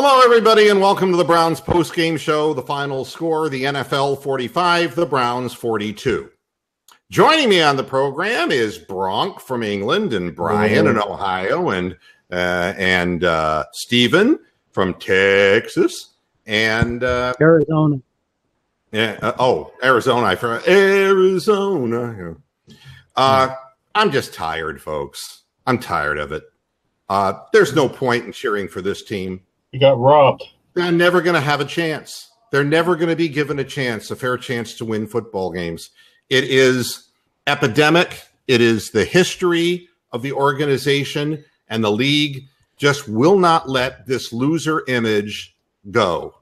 Hello, everybody, and welcome to the Browns post-game show. The final score: the NFL 45, the Browns 42. Joining me on the program is Bronk from England, and Brian in Ohio, and uh, and uh, Stephen from Texas, and uh, Arizona. Yeah. Uh, oh, Arizona. I forgot. Arizona. Uh, I'm just tired, folks. I'm tired of it. Uh, there's no point in cheering for this team. You got robbed. They're never going to have a chance. They're never going to be given a chance, a fair chance to win football games. It is epidemic. It is the history of the organization and the league just will not let this loser image go.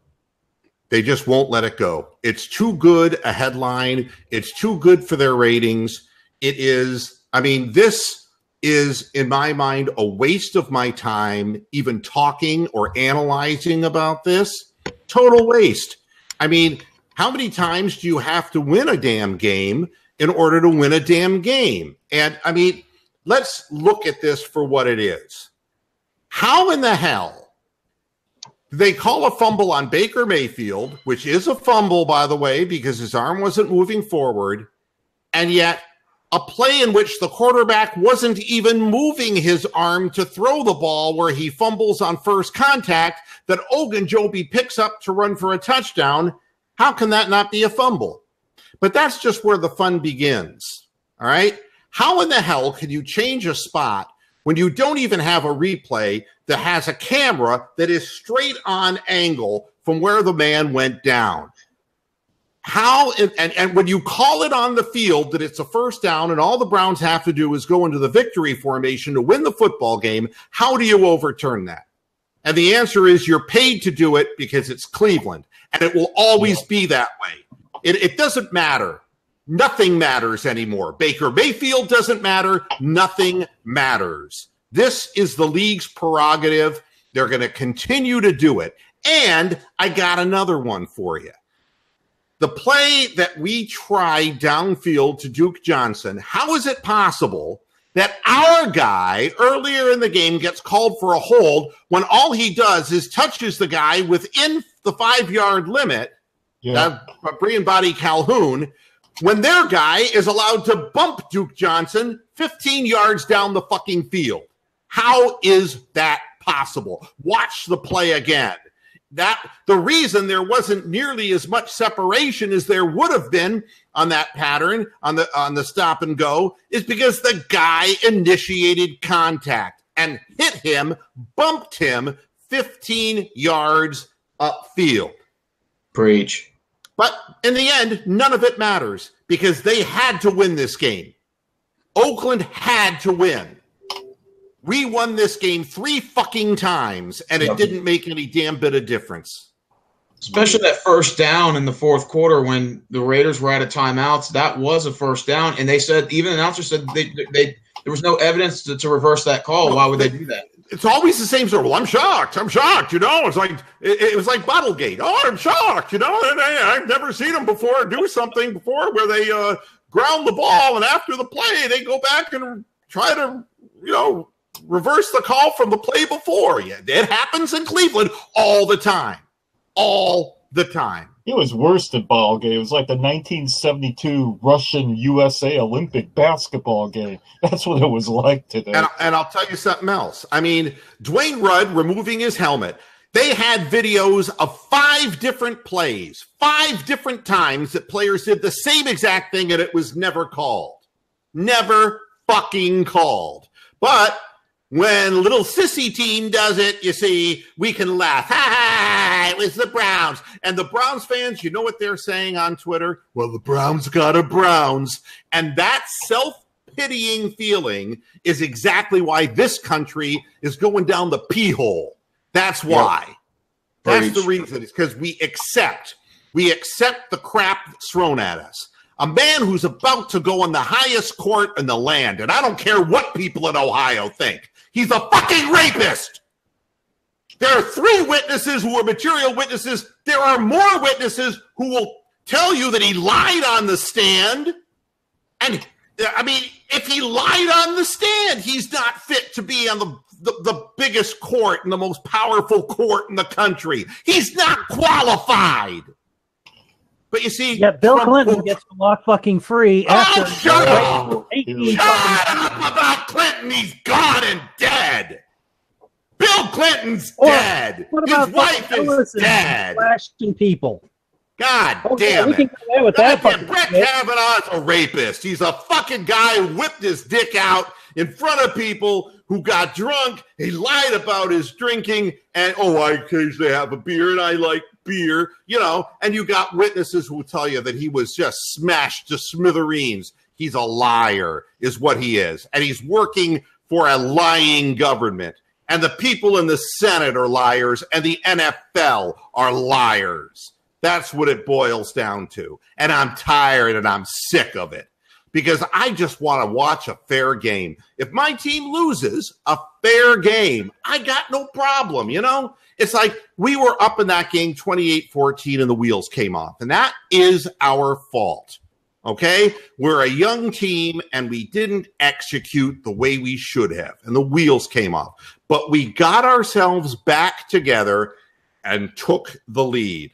They just won't let it go. It's too good a headline. It's too good for their ratings. It is, I mean, this is, in my mind, a waste of my time even talking or analyzing about this. Total waste. I mean, how many times do you have to win a damn game in order to win a damn game? And I mean, let's look at this for what it is. How in the hell they call a fumble on Baker Mayfield, which is a fumble, by the way, because his arm wasn't moving forward. And yet, a play in which the quarterback wasn't even moving his arm to throw the ball, where he fumbles on first contact, that Ogunjobi picks up to run for a touchdown. How can that not be a fumble? But that's just where the fun begins. All right. How in the hell can you change a spot when you don't even have a replay that has a camera that is straight on angle from where the man went down. How and, and, when you call it on the field that it's a first down and all the Browns have to do is go into the victory formation to win the football game, how do you overturn that? And the answer is you're paid to do it because it's Cleveland and it will always be that way. It, it doesn't matter Nothing matters anymore. Baker Mayfield doesn't matter. Nothing matters. This is the league's prerogative. They're going to continue to do it. And I got another one for you. The play that we tried downfield to Duke Johnson, how is it possible that our guy earlier in the game gets called for a hold when all he does is touches the guy within the five yard limit? Yeah. Uh, Brian Body Calhoun when their guy is allowed to bump Duke Johnson 15 yards down the fucking field. How is that possible? Watch the play again. That the reason there wasn't nearly as much separation as there would have been on that pattern on the on the stop and go is because the guy initiated contact and hit him, bumped him 15 yards upfield. Preach. But in the end, none of it matters because they had to win this game. Oakland had to win. We won this game three fucking times, and it didn't make any damn bit of difference. Especially that first down in the fourth quarter when the Raiders were out of timeouts. That was a first down, and they said even the announcer said they, they there was no evidence to, to reverse that call. Why would they do that? it's always the same story. Well, I'm shocked. I'm shocked. You know, it's like it, it was like Bottlegate. Oh, I'm shocked. You know, and I, have never seen them before do something before where they uh, ground the ball and after the play they go back and try to you know reverse the call from the play before. Yeah, it happens in Cleveland all the time, all the time. It was worse than ball game. It was like the 1972 Russian USA Olympic basketball game. That's what it was like today. And, and I'll tell you something else. I mean, Dwayne Rudd removing his helmet. They had videos of five different plays, five different times that players did the same exact thing and it was never called. Never fucking called. But when little sissy team does it, you see, we can laugh. Ha ha! It was the Browns. And the Browns fans, you know what they're saying on Twitter? Well, the Browns got a Browns. And that self pitying feeling is exactly why this country is going down the pee hole. That's why. Yep. That's the reason. It's because we accept, we accept the crap thrown at us a man who's about to go in the highest court in the land. And I don't care what people in Ohio think. He's a fucking rapist. There are three witnesses who are material witnesses. There are more witnesses who will tell you that he lied on the stand. And I mean, if he lied on the stand, he's not fit to be on the the, the biggest court and the most powerful court in the country. He's not qualified. But you see, Yeah, Bill Trump- Clinton gets to walk fucking free Oh, after shut up! 18 Shut up Clinton. He's gone and dead. Bill Clinton's Or dead. What His about wife fucking is dead. flashing people? God Okay, damn we it. can go away with that. Brett fucking Brett shit. Kavanaugh's a rapist. He's a fucking guy who whipped his dick out in front of people who got drunk. He lied about his drinking, and oh, I occasionally have a beer, and I like beer, you know. And you got witnesses who will tell you that he was just smashed to smithereens. He's a liar, is what he is, and he's working for a lying government. And the people in the Senate are liars, and the NFL are liars. That's what it boils down to. And I'm tired and I'm sick of it because I just want to watch a fair game. If my team loses a fair game, I got no problem, you know? It's like we were up in that game 28 14 and the wheels came off, and that is our fault. Okay. We're a young team and we didn't execute the way we should have, and the wheels came off. But we got ourselves back together and took the lead.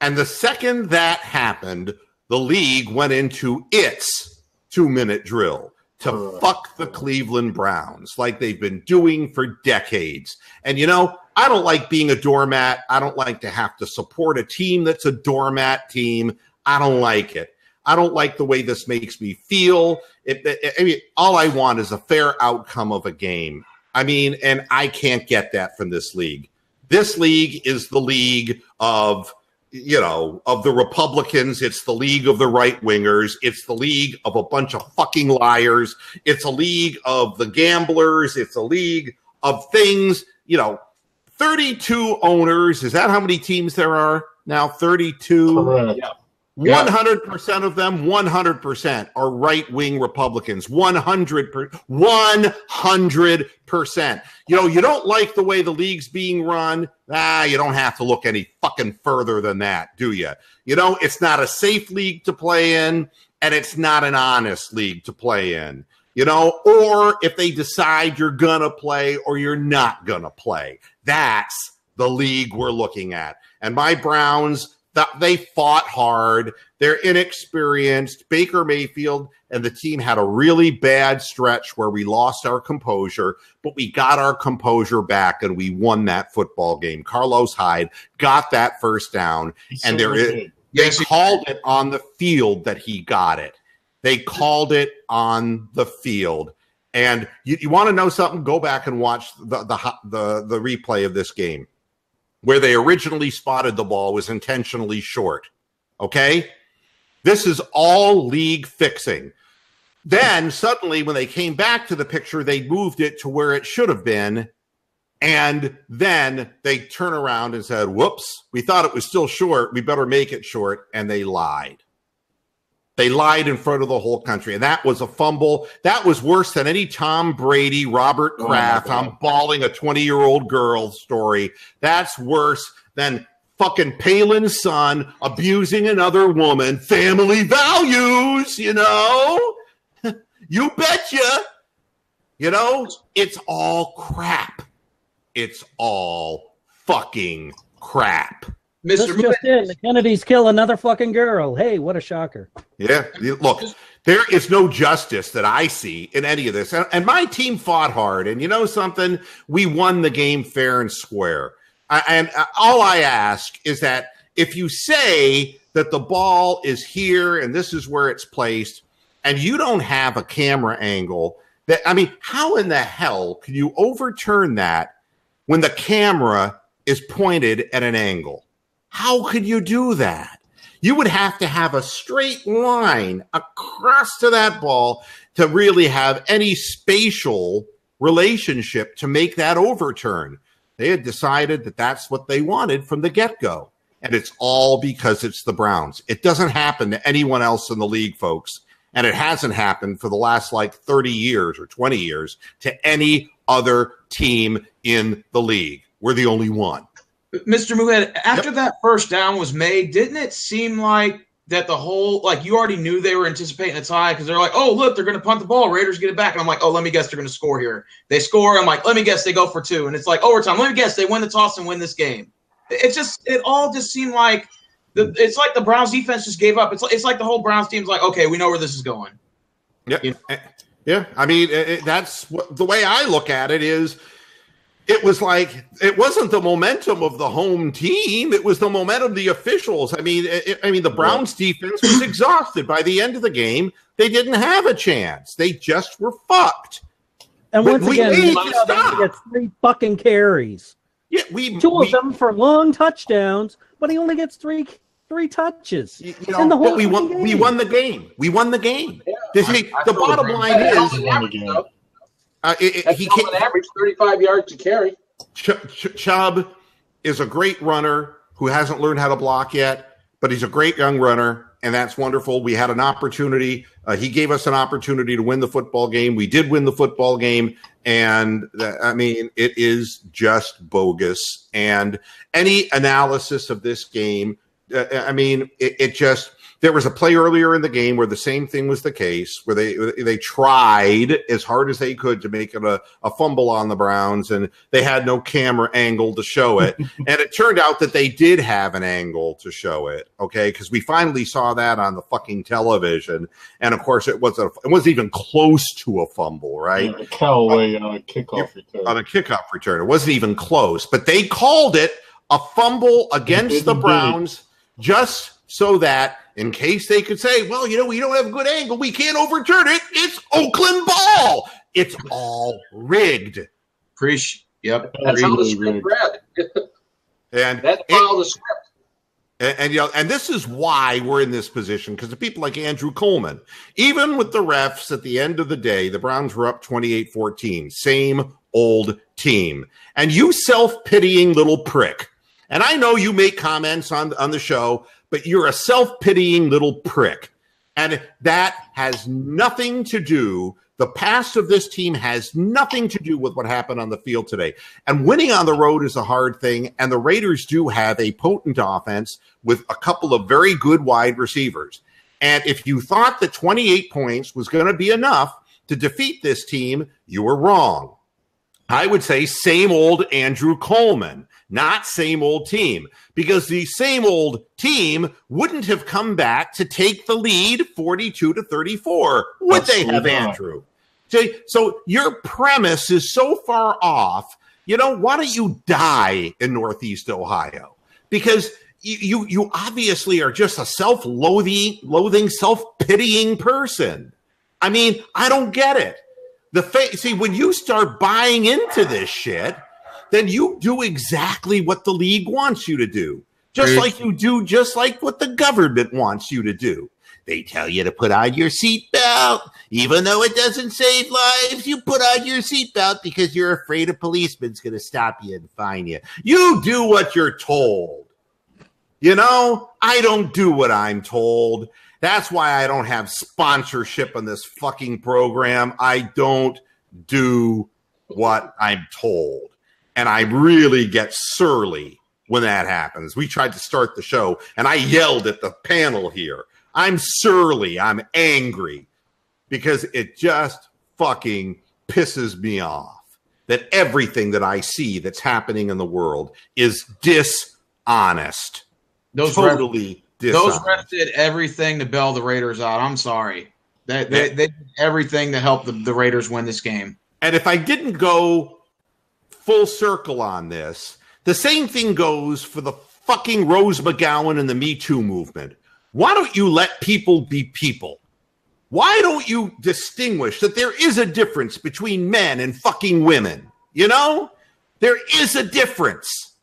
And the second that happened, the league went into its two minute drill to fuck the Cleveland Browns like they've been doing for decades. And you know, I don't like being a doormat. I don't like to have to support a team that's a doormat team. I don't like it. I don't like the way this makes me feel. It, it- I mean, all I want is a fair outcome of a game. I mean, and I can't get that from this league. This league is the league of you know, of the Republicans. It's the league of the right wingers. It's the league of a bunch of fucking liars. It's a league of the gamblers. It's a league of things, you know, 32 owners. Is that how many teams there are now? 32. Correct. 100% of them, 100% are right wing Republicans. 100 per, 100%. You know, you don't like the way the league's being run. Ah, you don't have to look any fucking further than that, do you? You know, it's not a safe league to play in, and it's not an honest league to play in. You know, or if they decide you're gonna play or you're not gonna play, that's the league we're looking at. And my Browns, they fought hard. They're inexperienced. Baker Mayfield and the team had a really bad stretch where we lost our composure, but we got our composure back and we won that football game. Carlos Hyde got that first down. He And there certainly is-. They Yes, he- called it on the field that he got it. They called it on the field. And you, you want to know something? Go back and watch the, the the the replay of this game. Where they originally spotted the ball was intentionally short. Okay? This is all league fixing. Then suddenly, when they came back to the picture, they moved it to where it should have been. And then they turn around and said, Whoops, we thought it was still short. We better make it short. And they lied. They lied in front of the whole country. And that was a fumble. That was worse than any Tom Brady, Robert Oh, Kraft, God. I'm balling a 20 year old girl story. That's worse than fucking Palin's son abusing another woman. Family values, you know? you betcha. You know, it's all crap. It's all fucking crap. This Mr. just in. The Kennedys kill another fucking girl. Hey, what a shocker. Yeah. Look, there is no justice that I see in any of this. And, and my team fought hard. And you know something? We won the game fair and square. I, and uh, all I ask is that if you say that the ball is here and this is where it's placed, and you don't have a camera angle, that I mean, how in the hell can you overturn that when the camera is pointed at an angle? How could you do that? You would have to have a straight line across to that ball to really have any spatial relationship to make that overturn. They had decided that that's what they wanted from the get go. And it's all because it's the Browns. It doesn't happen to anyone else in the league, folks. And it hasn't happened for the last like 30 years or 20 years to any other team in the league. We're the only one. Mr. Muhammad, after that first down was made, didn't it seem like that the whole like you already knew they were anticipating a tie because they're like, oh look, they're gonna punt the ball, Raiders get it back, and I'm like, oh let me guess they're gonna score here. They score, I'm like, let me guess they go for two, and it's like overtime. Let me guess they win the toss and win this game. It just it all just seemed like the it's like the Browns defense just gave up. It's like, it's like the whole Browns team's like, okay, we know where this is going. Yeah, You eh, yeah. I mean, it, it- that's what the way I look at it is. It was like it wasn't the momentum of the home team; it was the momentum of the officials. I mean, it, I mean, the Browns' defense was exhausted by the end of the game. They didn't have a chance. They just were fucked. And once we again, need Michelle to stop. only gets three fucking carries. Yeah, we Two we, of them for long touchdowns, but he only gets three three touches. You in know, the whole but we won. fucking We won the game. We won the game. Yeah, You see, I the totally bottom agree. line That's is, uh, it, it- he can't. average 35 yards to carry. Ch- Ch- Chubb is a great runner who hasn't learned how to block yet, but he's a great young runner, and that's wonderful. We had an opportunity. Uh, he gave us an opportunity to win the football game. We did win the football game, and uh, I mean, it is just bogus. And any analysis of this game, uh, I mean, it, it just. There was a play earlier in the game where the same thing was the case, where they they tried as hard as they could to make it a, a fumble on the Browns, and they had no camera angle to show it. and it turned out that they did have an angle to show it, okay? Because we finally saw that on the fucking television. And of course, it wasn't it wasn't even close to a fumble, right? Yeah, Callaway uh, on a kickoff return. On a kickoff return. It wasn't even close, but they called it a fumble against the Browns just so that in case they could say, well, you know, we don't have a good angle, we can't overturn it. It's Oakland ball. It's all rigged. Appreciate. Yep. That's how the script really. read. And That's it- follow the script. And, and you know, and this is why we're in this position because the people like Andrew Coleman. Even with the refs at the end of the day, the Browns were up 28-14. Same old team. And you self-pitying little prick. And I know you make comments on, on the show, but you're a self-pitying little prick. And that has nothing to do, the past of this team has nothing to do with what happened on the field today. And winning on the road is a hard thing. And the Raiders do have a potent offense with a couple of very good wide receivers. And if you thought that 28 points was going to be enough to defeat this team, you were wrong. I would say same old Andrew Coleman, not same old team, because the same old team wouldn't have come back to take the lead 42 to 34. Would they have, not. Andrew? See, so your premise is so far off. You know, why don't you die in Northeast Ohio? Because you you, you obviously are just a self-loathing, loathing, self-pitying person. I mean, I don't get it. The fa- see when you start buying into this shit, then you do exactly what the league wants you to do. Just like you do just like what the government wants you to do. They tell you to put on your seatbelt, even though it doesn't save lives. You put on your seatbelt because you're afraid a policeman's going to stop you and fine you. You do what you're told. You know, I don't do what I'm told. That's why I don't have sponsorship on this fucking program. I don't do what I'm told. And I really get surly when that happens. We tried to start the show and I yelled at the panel here. I'm surly. I'm angry because it just fucking pisses me off that everything that I see that's happening in the world is dishonest. Those totally those dishonest. refs did everything to bail the Raiders out. I'm sorry. They, they, they did everything to help the, the Raiders win this game. And if I didn't go full circle on this, the same thing goes for the fucking Rose McGowan and the Me Too movement. Why don't you let people be people? Why don't you distinguish that there is a difference between men and fucking women? You know, there is a difference.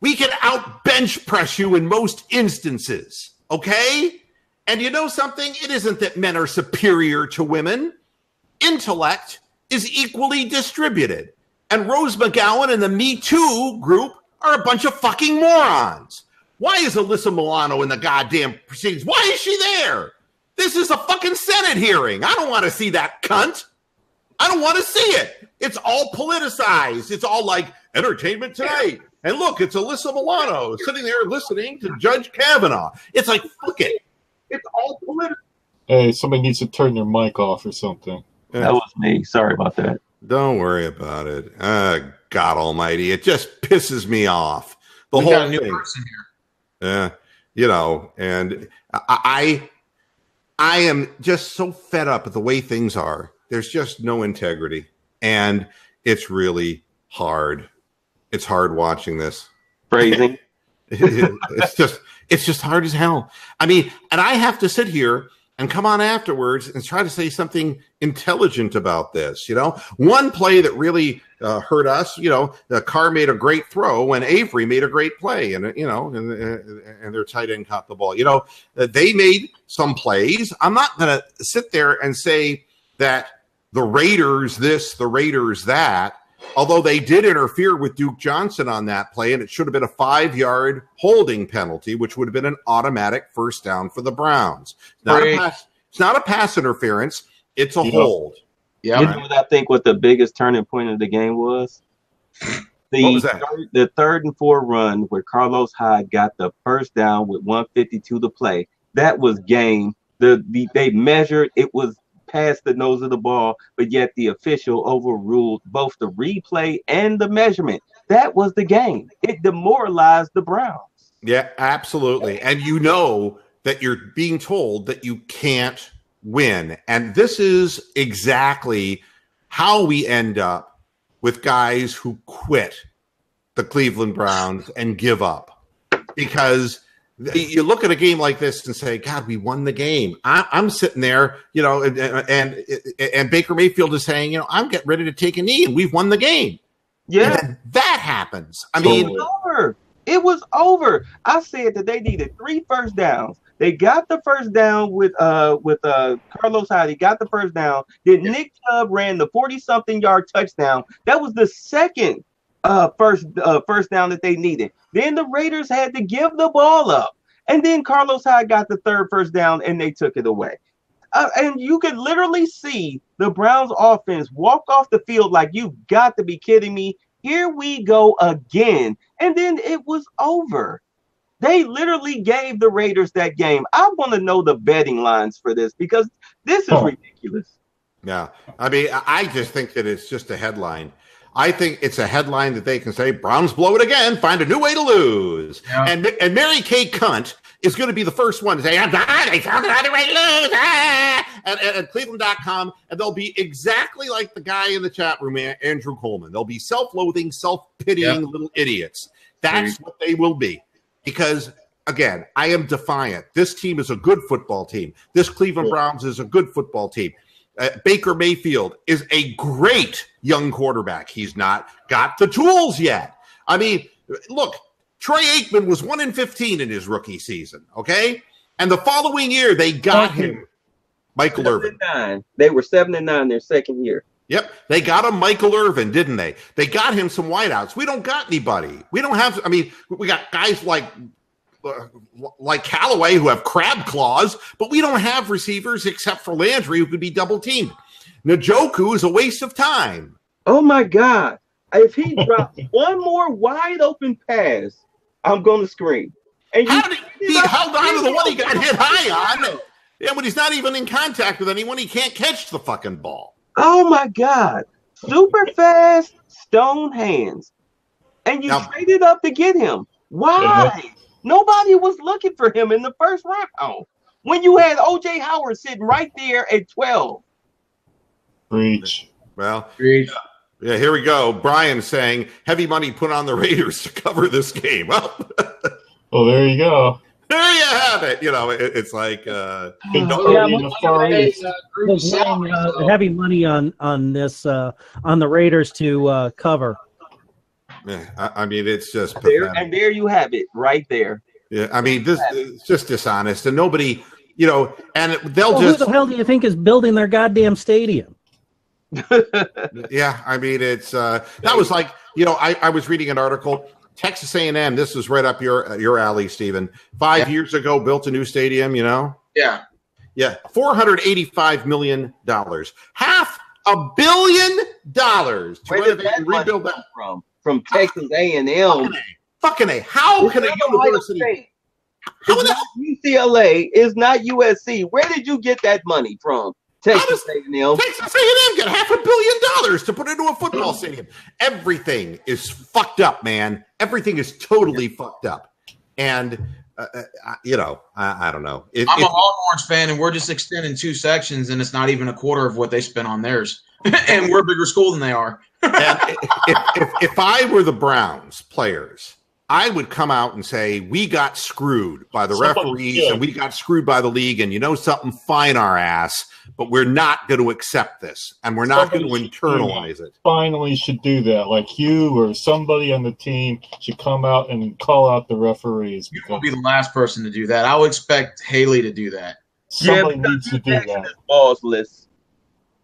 We can out bench press you in most instances, okay? And you know something? It isn't that men are superior to women. Intellect is equally distributed. And Rose McGowan and the Me Too group are a bunch of fucking morons. Why is Alyssa Milano in the goddamn proceedings? Why is she there? This is a fucking Senate hearing. I don't want to see that cunt. I don't want to see it. It's all politicized. It's all like entertainment tonight. And look, it's Alyssa Milano sitting there listening to Judge Kavanaugh. It's like, fuck it. It's all political. Hey, somebody needs to turn their mic off or something. That was me. Sorry about that. Don't worry about it. Uh, God Almighty, it just pisses me off. The we whole got a new thing. person here. Yeah, you know, and I, I, I am just so fed up with the way things are. There's just no integrity, and it's really hard. It's hard watching this. Phrasing. it's just, it's just hard as hell. I mean, and I have to sit here and come on afterwards and try to say something intelligent about this. You know, one play that really uh, hurt us. You know, the Carr made a great throw when Amari made a great play, and uh, you know, and, and their tight end caught the ball. You know, uh, they made some plays. I'm not going to sit there and say that the Raiders this, the Raiders that. Although they did interfere with Duke Johnson on that play, and it should have been a five yard holding penalty, which would have been an automatic first down for the Browns. It's not, a pass, it's not a pass interference, it's a Yeah. hold. Yeah. You know what I think what the biggest turning point of the game was? The What was that? Third, the third and four run where Carlos Hyde got the first down with 152 to play. That was game. The, the they measured it was past the nose of the ball, but yet the official overruled both the replay and the measurement. That was the game. It demoralized the Browns. Yeah, absolutely. And you know that you're being told that you can't win. And this is exactly how we end up with guys who quit the Cleveland Browns and give up. Because you look at a game like this and say, God, we won the game. I, I'm sitting there, you know, and, and and Baker Mayfield is saying, you know, I'm getting ready to take a knee and we've won the game. Yeah. And that happens. I it mean, was over. It was over. I said that they needed three first downs. They got the first down with uh with uh Carlos Hyde. He got the first down. Then Nick Chubb ran the 40 something yard touchdown. That was the second uh first uh first down that they needed. Then the Raiders had to give the ball up. And then Carlos Hyde got the third first down and they took it away. Uh, and you could literally see the Browns offense walk off the field like you've got to be kidding me. Here we go again. And then it was over. They literally gave the Raiders that game. I want to know the betting lines for this because this is Huh. ridiculous. Yeah. I mean, I just think that it's just a headline. I think it's a headline that they can say, Browns blow it again, find a new way to lose. Yeah. And and Mary Kay Cunt is going to be the first one to say, I'm not, they found another way to lose. Ah! And, and, and Cleveland.com, and they'll be exactly like the guy in the chat room, Andrew Coleman. They'll be self loathing, self pitying Yeah. little idiots. That's what they will be. Because again, I am defiant. This team is a good football team. This Cleveland Browns is a good football team. Uh, Baker Mayfield is a great young quarterback. He's not got the tools yet. I mean, look, Troy Aikman was 1 in 15 in his rookie season, okay? And the following year, they got him Michael Irvin. nine. They were seven and nine their second year. Yep, they got him Michael Irvin, didn't they? They got him some wideouts. We don't got anybody. We don't have. I mean, we got guys like Uh, like Callaway who have crab claws, but we don't have receivers except for Landry who could be double teamed. Njoku is a waste of time. Oh my God. If he drops one more wide open pass, I'm gonna scream. And you How did he held on to the one he got hit high on? And when he's not even in contact with anyone, he can't catch the fucking ball. Oh my God. Super fast, stone hands. And you Now- traded up to get him. Why? Nobody was looking for him in the first round. When you had OJ Howard sitting right there at 12. Breach. Well, Agreed. yeah, here we go. Brian saying heavy money put on the Raiders to cover this game. Well, Oh, there you go. there you have it. You know, it, it's like uh, Big Oh, yeah, in the Far Hey, East. uh, group was laying salary, uh, heavy money on on this uh, on the Raiders to uh, cover. Yeah, I, I mean, it's just There, and there you have it, right there. Yeah, I mean, this it's just dishonest, and nobody, you know, and they'll Well, just, who the hell do you think is building their goddamn stadium? yeah. I mean, it's uh, that was like, you know, I, I was reading an article. Texas A&M. This is right up your your alley, Stephen. Five years ago, built a new stadium. You know, Yeah. yeah, four hundred eighty-five million dollars, half a billion dollars to renovate and rebuild that. from? From Texas A&M. Fucking a, fucking a, how can a university? How It's the not UCLA. is not USC. Where did you get that money from? Texas A&M. Texas A&M get half a billion dollars to put into a football stadium. Everything is fucked up, man. Everything is totally fucked up. And uh, uh, you know, I, I don't know. It, I'm a it- Longhorns fan, and we're just extending two sections, and it's not even a quarter of what they spent on theirs. and we're a bigger school than they are. And if, if, if I were the Browns players, I would come out and say, We got screwed by the Somebody referees should. and we got screwed by the league. And you know something? Fine our ass, but we're not going to accept this and we're not going to Somebody should do internalize it. Finally, should do that. Like you or somebody on the team should come out and call out the referees You will because be the last person to do that. I would expect Haley to do that. somebody because needs to do Jackson that. is bossless.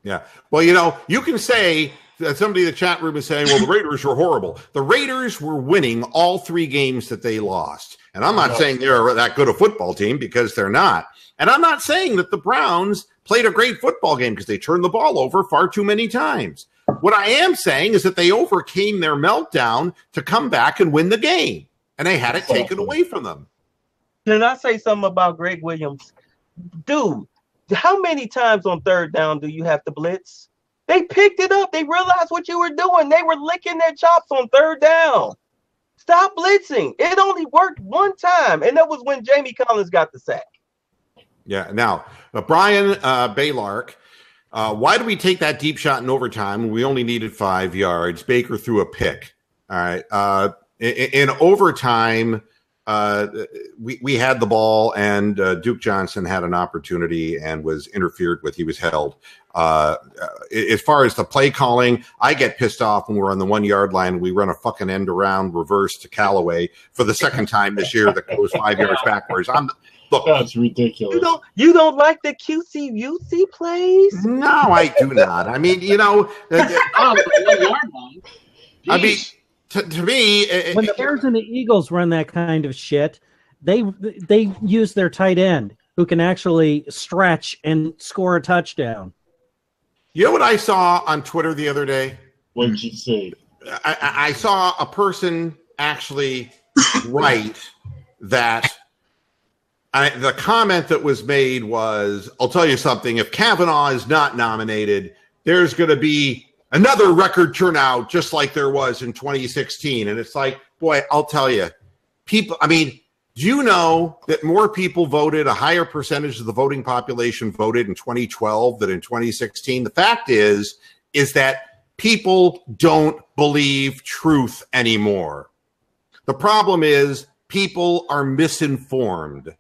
Yeah. Well, you know, you can say that somebody in the chat room is saying, well, the Raiders were horrible. The Raiders were winning all three games that they lost. And I'm not saying they're that good a football team because they're not. And I'm not saying that the Browns played a great football game because they turned the ball over far too many times. What I am saying is that they overcame their meltdown to come back and win the game. And they had it taken away from them. Can I say something about Gregg Williams? Dude, how many times on third down do you have to blitz? They picked it up. They realized what you were doing. They were licking their chops on third down. Stop blitzing. It only worked one time, and that was when Jamie Collins got the sack. Yeah. Now, uh, Brian uh, Baylark, uh, why did we take that deep shot in overtime we only needed five yards? Baker threw a pick. All right. Uh, in, in overtime, uh, we, we had the ball, and uh, Duke Johnson had an opportunity and was interfered with. He was held. Uh, uh, as far as the play calling, I get pissed off when we're on the one yard line. We run a fucking end around reverse to Callaway for the second time this year that goes five yards backwards. I'm look. That's You ridiculous. don't you don't like the QC UC plays? No, I do not. I mean, you know, the one yard line. I mean, Jeez. To, to me, it- When the Bears and the Eagles run that kind of shit, they they use their tight end who can actually stretch and score a touchdown. you know what I saw on Twitter the other day? What did you say? I, I I saw a person actually write that. I, the comment that was made was, "I'll tell you something. If Kavanaugh is not nominated, there's going to be another record turnout, just like there was in 2016." And it's like, boy, I'll tell you, people. I mean, do you know that more people voted, a higher percentage of the voting population voted in 2012 than in 2016? The fact is, is that people don't believe truth anymore. The problem is people are misinformed.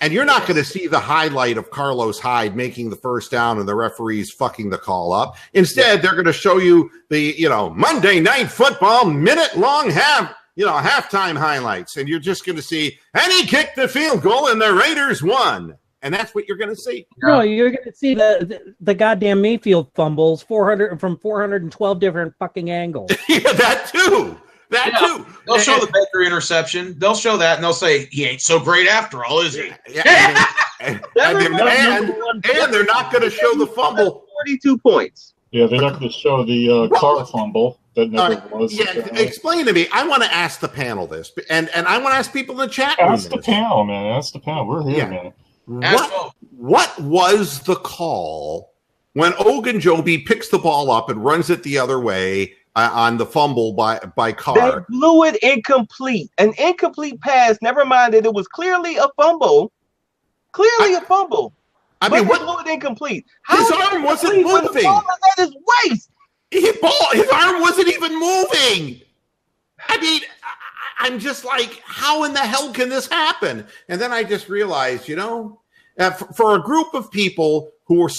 And you're not going to see the highlight of Carlos Hyde making the first down and the referees fucking the call up. Instead, they're going to show you the, you know, Monday night football minute long half, you know, halftime highlights. And you're just going to see, and he kicked the field goal and the Raiders won. And that's what you're going to see. No, you're going to see the, the the goddamn Mayfield fumbles 400 from 412 different fucking angles. yeah, that too. That Yeah. too. They'll show And- the Baker interception. They'll show that, and they'll say he ain't so great after all, is he? Yeah, and, and, and, and, and they're not going to show the fumble. 42 points. Yeah, they're not going to show the uh, Carr fumble that never Uh, was. yeah, explain to me. I want to ask the panel this, and and I want to ask people in the chat. Ask the this. panel, man. Ask the panel. We're here, Yeah. man. Ask What what was the call when Ogunjobi picks the ball up and runs it the other way uh, on the fumble by by Carr. They blew it incomplete. An incomplete pass, never mind that it was clearly a fumble. Clearly a fumble. I mean, what blew it incomplete. His is arm wasn't moving. The ball was at his waist. his ball, his arm wasn't even moving. I mean, I, I'm just like, how in the hell can this happen? And then I just realized, you know, uh, for, for a group of people who are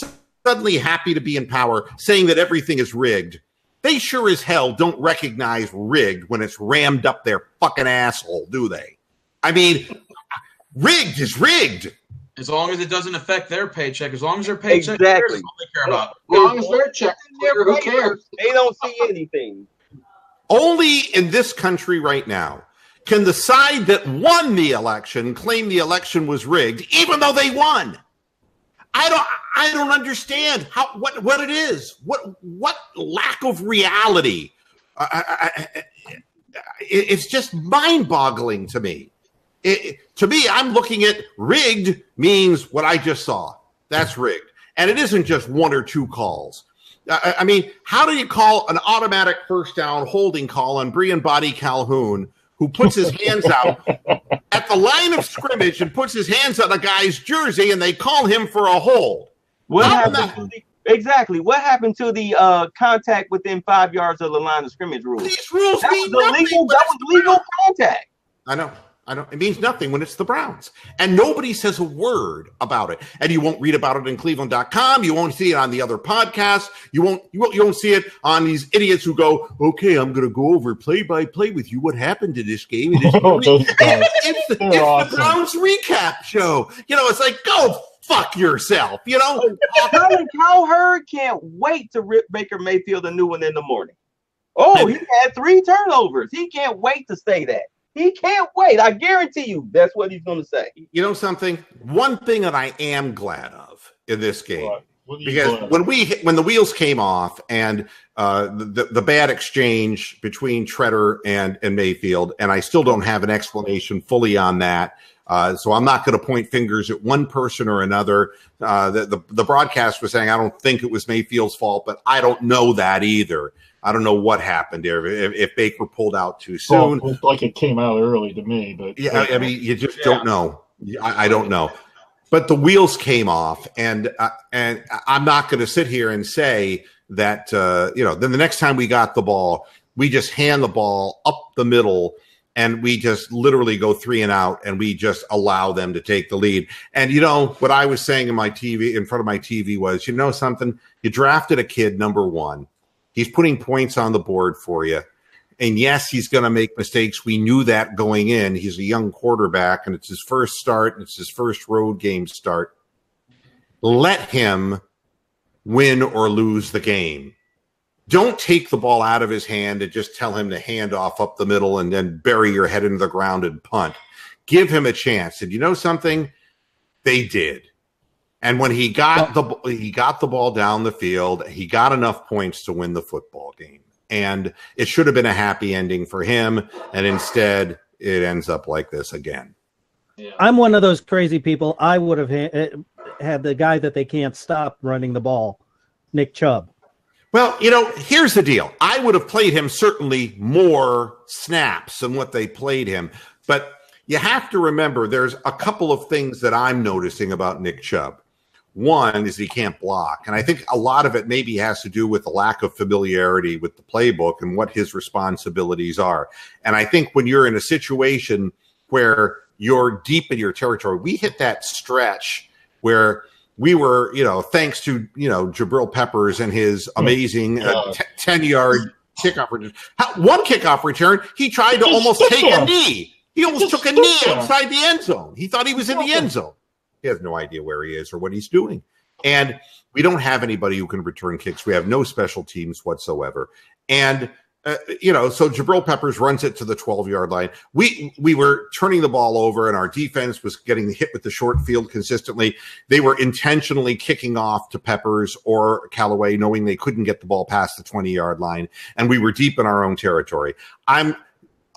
suddenly happy to be in power, saying that everything is rigged, they sure as hell don't recognize rigged when it's rammed up their fucking asshole, do they? I mean, rigged is rigged. As long as it doesn't affect their paycheck, as long as their paycheck Exactly. is all they care about. As long as they're checked, Their who cares? They don't see anything. Only in this country right now can the side that won the election claim the election was rigged, even though they won. I don't. I don't understand how what what it is. What what lack of reality. I, I, I, it's just mind-boggling to me. It, to me, I'm looking at rigged means what I just saw. That's rigged. And it isn't just one or two calls. I, I mean, how do you call an automatic first down holding call on Brian Body Calhoun, who puts his hands out at the line of scrimmage and puts his hands on a guy's jersey and they call him for a hold? What How happened the, exactly? What happened to the uh, contact within five yards of the line of scrimmage rule? These rules That mean was nothing. illegal. when That was legal contact. I know. I don't, It means nothing when it's the Browns. And nobody says a word about it. And you won't read about it in cleveland.com. You won't see it on the other podcasts. You won't you won't, you won't see it on these idiots who go, "Okay, I'm going to go over play by play with you what happened to this game." It is Oh, those guys. it's the, They're it's awesome. the Browns recap show. You know, it's like, "Go fuck yourself." You know? Colin Cowherd can't wait to rip Baker Mayfield a new one in the morning. Oh, he had three turnovers. He can't wait to say that. He can't wait. I guarantee you that's what he's going to say. You know something? One thing that I am glad of in this game What? What are you because when we when the wheels came off and uh, the the bad exchange between Tretter and and Mayfield, and I still don't have an explanation fully on that. Uh, so I'm not going to point fingers at one person or another. Uh, the, the the broadcast was saying I don't think it was Mayfield's fault, but I don't know that either. I don't know what happened there. If, if Baker pulled out too Well, soon, it like it came out early to me, but yeah, I, I mean, you just don't know. I, I don't know. But the wheels came off, and uh, and I'm not going to sit here and say that uh, you know. Then the next time we got the ball, we just hand the ball up the middle, and we just literally go three and out, and we just allow them to take the lead. And you know what I was saying in my TV in front of my TV was, you know something? You drafted a kid number one. He's putting points on the board for you. And yes, he's going to make mistakes. We knew that going in. He's a young quarterback and it's his first start and it's his first road game start. Let him win or lose the game. Don't take the ball out of his hand and just tell him to hand off up the middle and then bury your head into the ground and punt. Give him a chance. And you know something? They did. And when he got the he got the ball down the field, he got enough points to win the football game. And it should have been a happy ending for him, and instead it ends up like this again. I'm one of those crazy people. I would have ha- eh, had the guy that they can't stop running the ball, Nick Chubb. Well, you know, here's the deal. I would have played him certainly more snaps than what they played him, but you have to remember there's a couple of things that I'm noticing about Nick Chubb. One is he can't block. And I think a lot of it maybe has to do with the lack of familiarity with the playbook and what his responsibilities are. And I think when you're in a situation where you're deep in your territory, we hit that stretch where we were, you know, thanks to, you know, Jabril Peppers and his amazing uh, t- 10 yard kickoff return. How, one kickoff return, he tried to almost take a knee. He almost took a knee outside the end zone. He thought he was in the end zone. He has no idea where he is or what he's doing. And we don't have anybody who can return kicks. We have no special teams whatsoever. And uh, you know, so Jabril Peppers runs it to the 12 yard line. We we were turning the ball over, and our defense was getting hit with the short field consistently. They were intentionally kicking off to Peppers or Callaway, knowing they couldn't get the ball past the 20 yard line, and we were deep in our own territory. I'm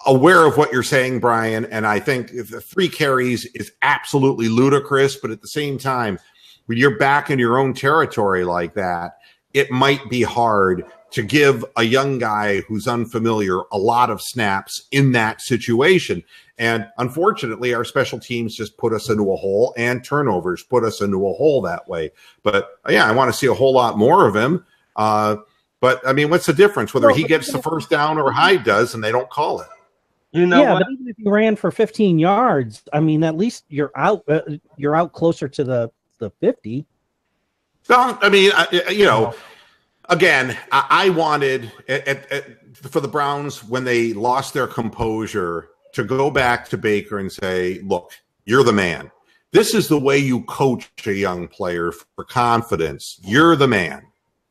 aware of what you're saying, Brian, and I think the three carries is absolutely ludicrous, but at the same time, when you're back in your own territory like that, it might be hard to give a young guy who's unfamiliar a lot of snaps in that situation. And unfortunately, our special teams just put us into a hole and turnovers put us into a hole that way. But yeah, I want to see a whole lot more of him. Uh, but I mean, what's the difference whether he gets the first down or Hyde does and they don't call it? You know yeah, even if you ran for 15 yards, I mean, at least you're out. Uh, you're out closer to the the 50. Well, I mean, I, you know, again, I, I wanted at, at, for the Browns when they lost their composure to go back to Baker and say, "Look, you're the man. This is the way you coach a young player for confidence. You're the man.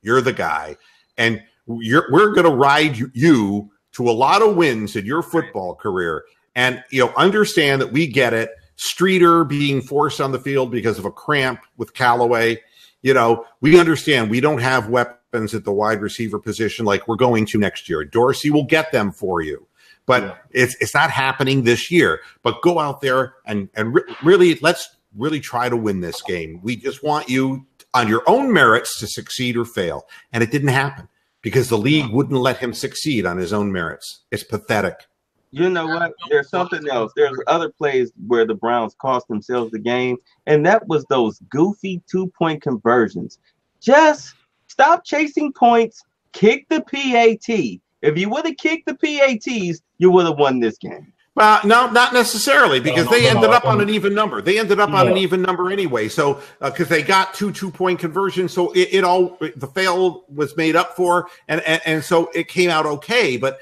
You're the guy, and you're, we're going to ride you, you to a lot of wins in your football career. And you know, understand that we get it. Streeter being forced on the field because of a cramp with Callaway. You know, we understand we don't have weapons at the wide receiver position like we're going to next year. Dorsey will get them for you. but Yeah. it's it's not happening this year. But go out there and and re- really let's really try to win this game. We just want you on your own merits to succeed or fail, and it didn't happen because the league wouldn't let him succeed on his own merits. It's pathetic. You know what? There's something else. There's other plays where the Browns cost themselves the game, and that was those goofy two point conversions. Just stop chasing points, kick the PAT. If you would have kicked the PATs, you would have won this game. Well, no, not necessarily, because no, they ended no, up on an even number. They ended up on an even number anyway. So, uh, because they got two two point conversions, so it, it all the fail was made up for, and, and and so it came out okay. But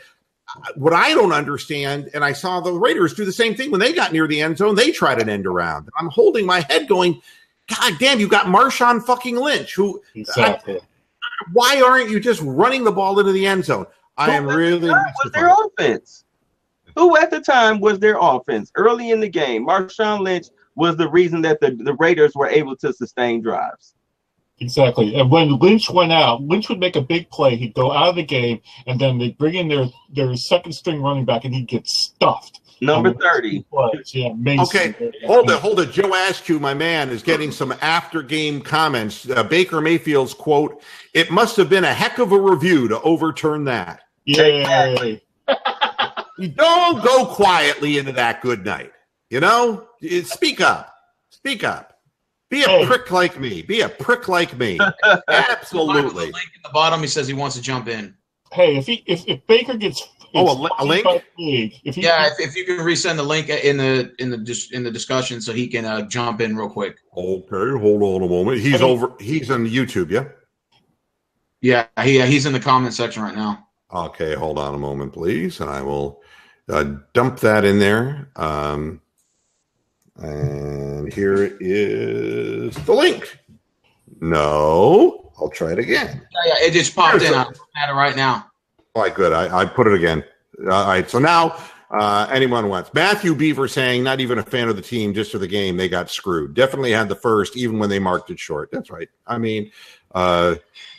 uh, what I don't understand, and I saw the Raiders do the same thing when they got near the end zone. They tried an end around. I'm holding my head, going, "God damn, you got Marshawn fucking Lynch, who Exactly. why aren't you just running the ball into the end zone?" I am Who at the really time was their offense? Who at the time was their offense? Early in the game, Marshawn Lynch was the reason that the, the Raiders were able to sustain drives. Exactly. And when Lynch went out, Lynch would make a big play. He'd go out of the game, and then they'd bring in their, their second string running back, and he'd get stuffed. Number Um, 30. Yeah, Okay, hold it, hold it. Joe Askew, my man, is getting some after game comments. Uh, Baker Mayfield's quote: "It must have been a heck of a review to overturn that." Yay. You don't go quietly into that good night. You know, speak up, speak up. Be a Hey. prick like me. Be a prick like me. Absolutely. the link in the bottom, he says he wants to jump in. Hey, if he if, if Baker gets Oh, a li- a link? league, if he, Yeah, if, if you can resend the link in the in the dis- in the discussion, so he can uh, jump in real quick. Okay, hold on a moment. He's I mean- over. He's on YouTube. Yeah. Yeah, he, he's in the comment section right now. Okay, hold on a moment, please, and I will uh, dump that in there. Um, and here is the link. No, I'll try it again. Yeah, yeah, it just popped Here's in. I'm at it right now. All right, good. I, I put it again. All right, so now uh, anyone wants. Matthew Beaver saying, not even a fan of the team, just for the game, they got screwed. Definitely had the first, even when they marked it short. That's right. I mean, uh,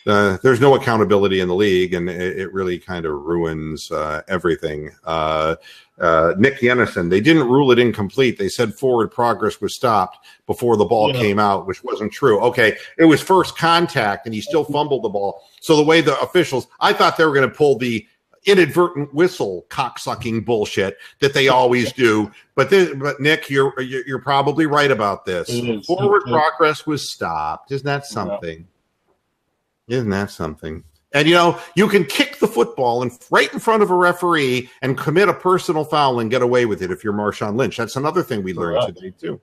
uh, there's no accountability in the league, and it, it really kind of ruins uh, everything. Uh, uh, Nick Yennison, they didn't rule it incomplete. They said forward progress was stopped before the ball Yeah. came out, which wasn't true. Okay, it was first contact, and he still fumbled the ball. So the way the officials, I thought they were going to pull the inadvertent whistle cocksucking bullshit that they always do. But this, but Nick, you're you're probably right about this. Forward Yeah. progress was stopped. Isn't that something? Isn't that something? And you know, you can kick the football and right in front of a referee and commit a personal foul and get away with it if you're Marshawn Lynch. That's another thing we learned Correct. today too.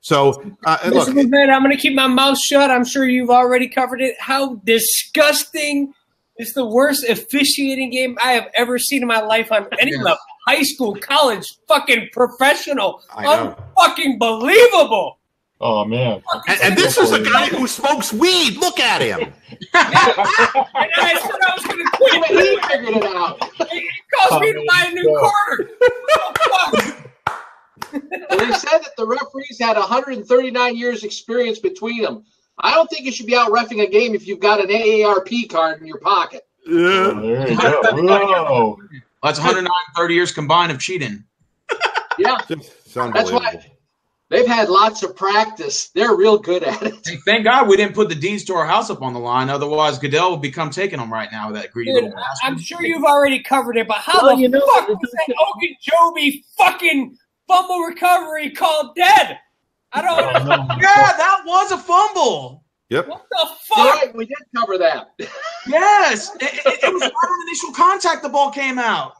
So uh, look, Mr. Levin, I'm going to keep my mouth shut. I'm sure you've already covered it. How disgusting! It's the worst officiating game I have ever seen in my life on any Yes. level. High school, college, fucking professional. I know. Unfucking believable. Oh man, and, and this is a guy who smokes weed. Look at him. And I said I was going to quit. He figured it out. It caused me to oh, buy a new quarter. Oh. And they said that the referees had 139 years experience between them. I don't think you should be out refing a game if you've got an AARP card in your pocket. Oh, Yeah. there you go. Whoa. That's 109 30 years combined of cheating. Yeah, It's unbelievable. why- they've had lots of practice. They're real good at it. Hey, thank God we didn't put the deeds to our house up on the line. Otherwise, Goodell would become taking them right now. With that greedy Dude, little bastard. I'm sure you've already covered it, but how Well, the you know, fuck it- was that Ogunjobi fucking fumble recovery called dead? I don't. Oh, know. Yeah, that was a fumble. Yep. What the fuck? right, we did cover that. Yes, it, it, it was right on initial contact. The ball came out.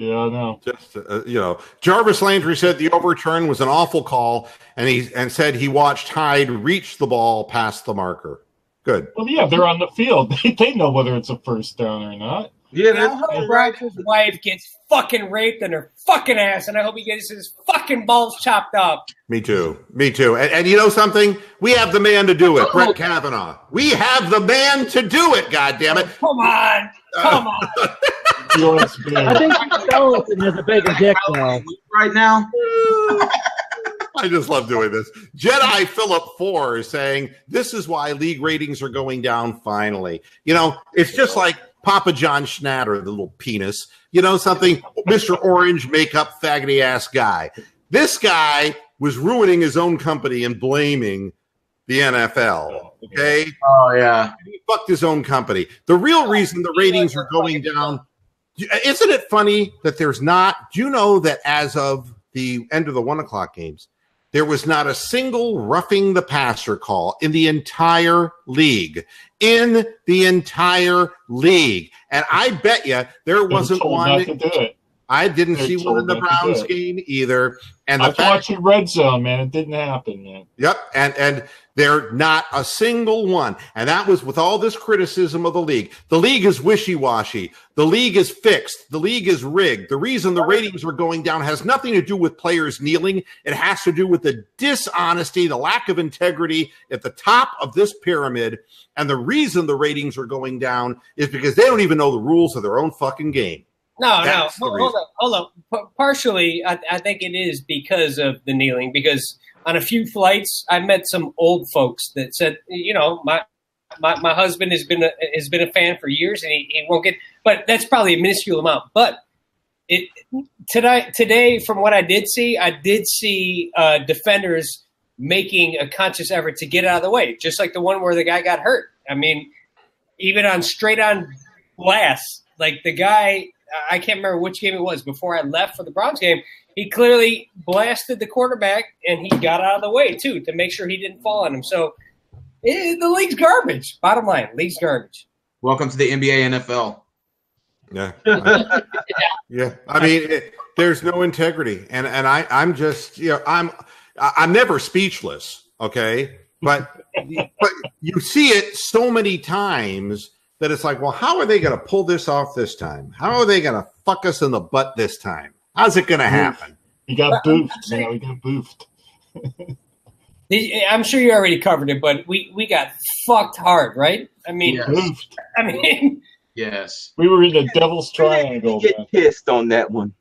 Yeah, I know. Just uh, you know, Jarvis Landry said the overturn was an awful call, and he and said he watched Hyde reach the ball past the marker. Good. Well, yeah, they're on the field. They, they know whether it's a first down or not. Yeah, I that's hope Rodgers' wife gets fucking raped in her fucking ass, and I hope he gets his fucking balls chopped up. Me too. Me too. And, and you know something? We have the man to do it, Brett Kavanaugh. We have the man to do it. God damn it! Come on, come on. USB. I think Skeleton has a bigger dick though. Right now, I just love doing this. Jedi Philip Four is saying this is why league ratings are going down. Finally, you know, it's just like Papa John Schnatter, the little penis. You know something, Mister Orange makeup faggoty ass guy. This guy was ruining his own company and blaming the NFL. Oh, okay, Oh yeah. he fucked his own company. The real reason the ratings are going down. Uh, isn't it funny that there's not? Do you know that as of the end of the one o'clock games, there was not a single roughing the passer call in the entire league. In the entire league. And I bet you there wasn't one. not to do it. I didn't They're see one in the not to do Browns game either. And the I was fact watching Red Zone, man. It didn't happen, man. Yep, and and they're not a single one, and that was with all this criticism of the league. The league is wishy washy. The league is fixed. The league is rigged. The reason the ratings are going down has nothing to do with players kneeling. It has to do with the dishonesty, the lack of integrity at the top of this pyramid. And the reason the ratings are going down is because they don't even know the rules of their own fucking game. No, That's no. Hold, on, hold on. P- partially, I, I think it is because of the kneeling. Because on a few flights, I met some old folks that said, you know, my my, my husband has been a, has been a fan for years, and he, he won't get. But that's probably a minuscule amount. But it today today, from what I did see, I did see uh, defenders making a conscious effort to get out of the way, just like the one where the guy got hurt. I mean, even on straight on blast, like the guy, I can't remember which game it was before I left for the Browns game. He clearly blasted the quarterback and he got out of the way too to make sure he didn't fall on him. So eh, the league's garbage. Bottom line, league's garbage. Welcome to the NBA NFL. Yeah. yeah. I mean, it, there's no integrity. And, and I, I'm just, you know, I'm, I'm never speechless. Okay. But, but you see it so many times that it's like, well, how are they going to pull this off this time? How are they going to fuck us in the butt this time? How's it going to happen? He got boofed. You know, he got boofed. I'm sure you already covered it, but we, we got fucked hard, right? I mean, Yeah. Boofed. I mean, Yes. We were in the devil's triangle. Get Man. pissed on that one.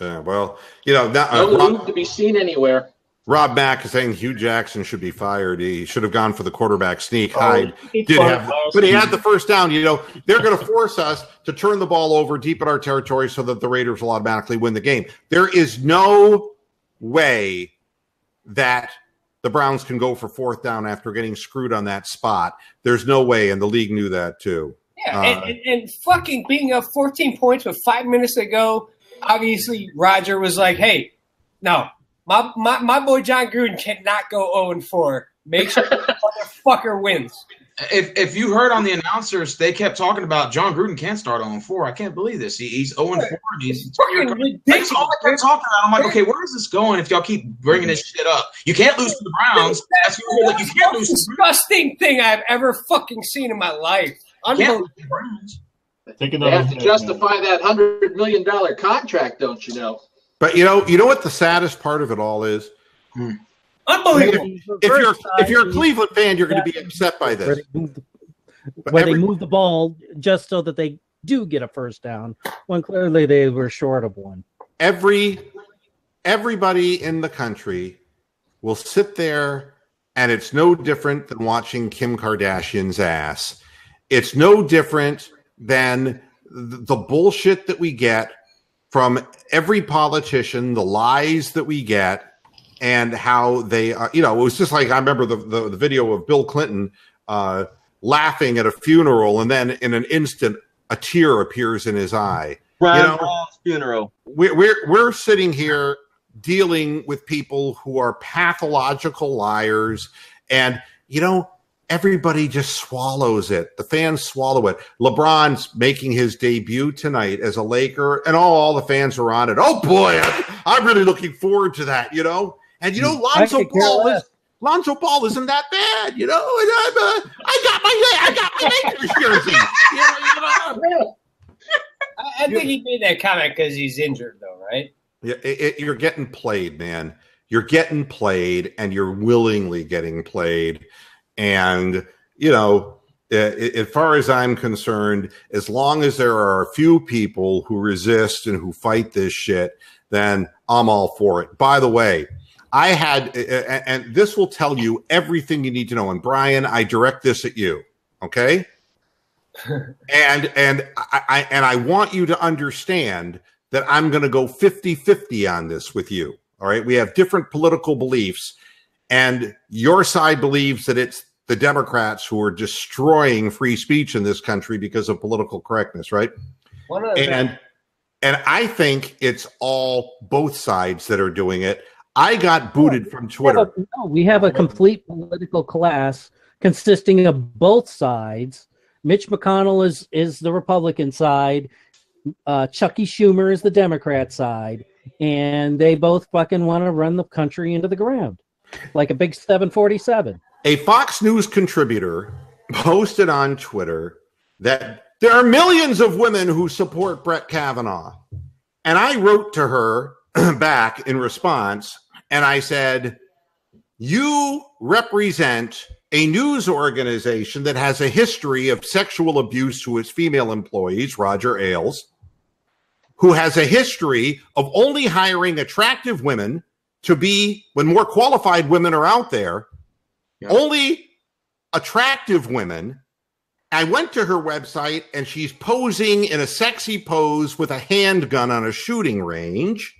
Yeah, well, you know, not, uh, No Rob, loot to be seen anywhere. Rob Mack is saying Hue Jackson should be fired. He should have gone for the quarterback sneak. Oh, Hyde he did have, but he had the first down. You know, they're going to force us to turn the ball over deep in our territory so that the Raiders will automatically win the game. There is no way that the Browns can go for fourth down after getting screwed on that spot. There's no way, and the league knew that too. yeah, Uh, and, and, and fucking being up 14 points with five minutes to go, obviously Roger was like, hey, no, my, my, my boy Jon Gruden cannot go 0 and 4. Make sure the motherfucker wins. If if you heard on the announcers, they kept talking about Jon Gruden can't start 0 4. I can't believe this. He, he's 0 4 and he's Fucking That's all they kept talking about. I'm like, okay, where is this going if y'all keep bringing this shit up? You can't lose to the Browns. That's like, you can't lose to the Browns. disgusting thing I've ever fucking seen in my life. You can't Unbelievable. lose to. Take They have to justify that hundred million dollar contract, don't you know? But you know, you know what the saddest part of it all is. Hmm. Unbelievable. If you're if you're a Cleveland fan, you're going to be upset by where this. they move the, where every- they move the ball just so that they do get a first down when clearly they were short of one. every everybody in the country will sit there and it's no different than watching Kim Kardashian's ass. It's no different than the bullshit that we get from every politician, the lies that we get, and how they, uh, you know, it was just like I remember the, the, the video of Bill Clinton uh, laughing at a funeral, and then in an instant, a tear appears in his eye Brian You know- funeral. we're, we're we're sitting here dealing with people who are pathological liars and you know everybody just swallows it the fans swallow it lebron's making his debut tonight as a laker and all, all the fans are on it oh boy I'm, I'm really looking forward to that you know and you know I lonzo ball is Lonzo Ball isn't that bad, you know. And I'm, uh, I got my I got my Lakers jersey. You know, you know. I, I think he made that comment because he's injured, though, right? Yeah, it, it, you're getting played, man. You're getting played, and you're willingly getting played. And you know, as far as I'm concerned, as long as there are a few people who resist and who fight this shit, then I'm all for it. By the way, I had, and this will tell you everything you need to know. And Brian, I direct this at you. Okay. and and I, I and I want you to understand that I'm going to go 50-50 on this with you. All right, we have different political beliefs, and your side believes that it's the Democrats who are destroying free speech in this country because of political correctness, right? And and I think it's all both sides that are doing it. I got booted from We have Twitter. a- no, we have a complete political class consisting of both sides. Mitch McConnell is is the Republican side. Uh, Chucky Schumer is the Democrat side, and they both fucking want to run the country into the ground like a big 747. A Fox News contributor posted on Twitter that there are millions of women who support Brett Kavanaugh. And I wrote to her back in response and I said, You represent a news organization that has a history of sexual abuse to its female employees, Roger Ailes, who has a history of only hiring attractive women to be, when more qualified women are out there, Yeah. only attractive women. I went to her website and she's posing in a sexy pose with a handgun on a shooting range.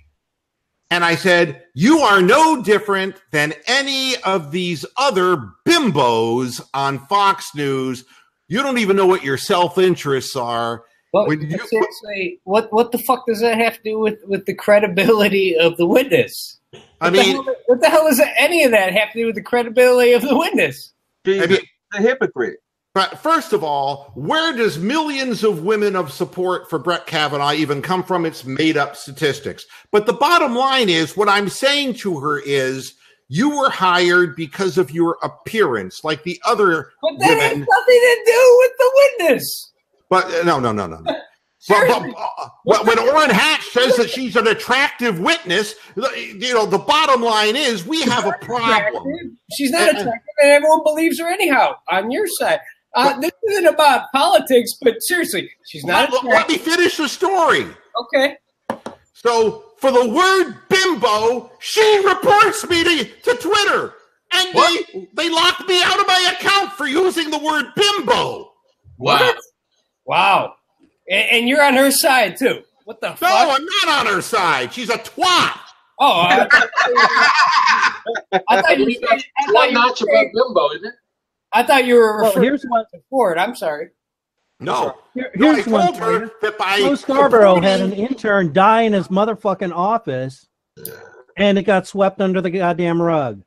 And I said, You are no different than any of these other bimbos on Fox News. You don't even know what your self interests are. But When you- seriously, what what the fuck does that have to do with, with the credibility of the witness? I What the mean, hell- what the hell does any of that have to do with the credibility of the witness? He's I mean, a hypocrite. But first of all, where does millions of women of support for Brett Kavanaugh even come from? It's made up statistics. But the bottom line is what I'm saying to her is you were hired because of your appearance, like the other But that has nothing to do with the witness. But uh, no, no, no, no, no. But, but, uh, but when Orrin Hatch says that she's an attractive witness, you know, the bottom line is we have a problem. attractive. She's not Uh, uh. attractive, and everyone believes her anyhow. On your side, uh, this isn't about politics, but seriously, she's not Let, let me finish the story. Okay, So for the word bimbo, she reports me to, to Twitter. And they they locked me out of my account for using the word bimbo. Wow. wow, and, and you're on her side too. What the No, fuck? I'm not on her side. She's a twat. Oh, I, uh, I thought you. It's I thought you, notch above bimbo, isn't it? I thought you were Well, referring here's one. to Ford. I'm sorry. No. Here, No, I here's one. told her that by Joe Scarborough had an intern die in his motherfucking office, and it got swept under the goddamn rug.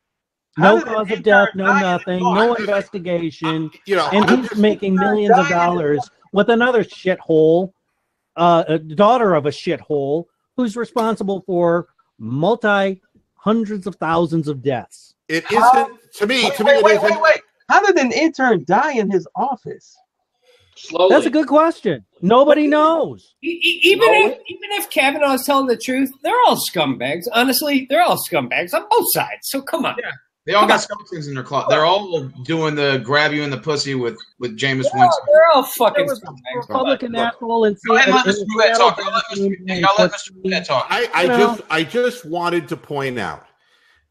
No cause of death, no die in his nothing, no investigation, you know, and I'm he's just- making millions of dollars with another shithole, uh, a daughter of a shithole, who's responsible for multi hundreds of thousands of deaths. it isn't to me. Wait, To me, wait, it wait, wait, wait. How did an intern die in his office? Slowly. That's a good question. Nobody knows. Even if even if Kavanaugh is telling the truth, they're all scumbags. Honestly, they're all scumbags on both sides. So come on. Yeah. They all got skeletons in their closet. They're all doing the grab you in the pussy with with Jameis They're all, Winston. they're all fucking There was. Republican asshole in Go ahead and let in Mr. Bouvet talk. Y'all let Mr. named Y'all let Mr. Pussy. Bouvet talk. I, I just I just wanted to point out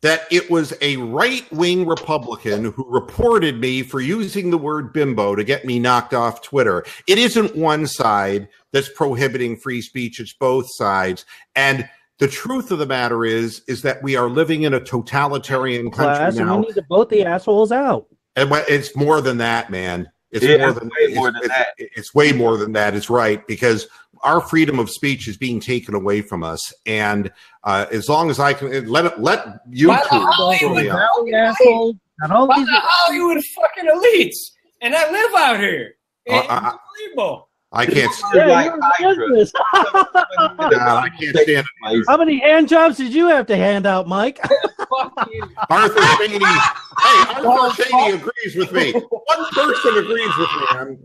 that it was a right wing Republican who reported me for using the word bimbo to get me knocked off Twitter. It isn't one side that's prohibiting free speech, it's both sides. And the truth of the matter is, is that we are living in a totalitarian class, country and we need to vote the assholes out. And it's more than that, man. It's Yeah, more than way it's, more than it's- that. It's way more than that. It's right because our freedom of speech is being taken away from us, and uh, as long as I can let it, let you By the Hollywood fully out. Valley assholes and all By these the Hollywood fucking elites, and I live out here. Uh, It's I- I- unbelievable. I can't. yeah, Like you're in Hydra. business. God, I can't stand it. How many hand jobs did you have to hand out, Mike? Fuck you. Arthur Cheney. Hey, Arthur Cheney agrees with me. One person agrees with me. I'm,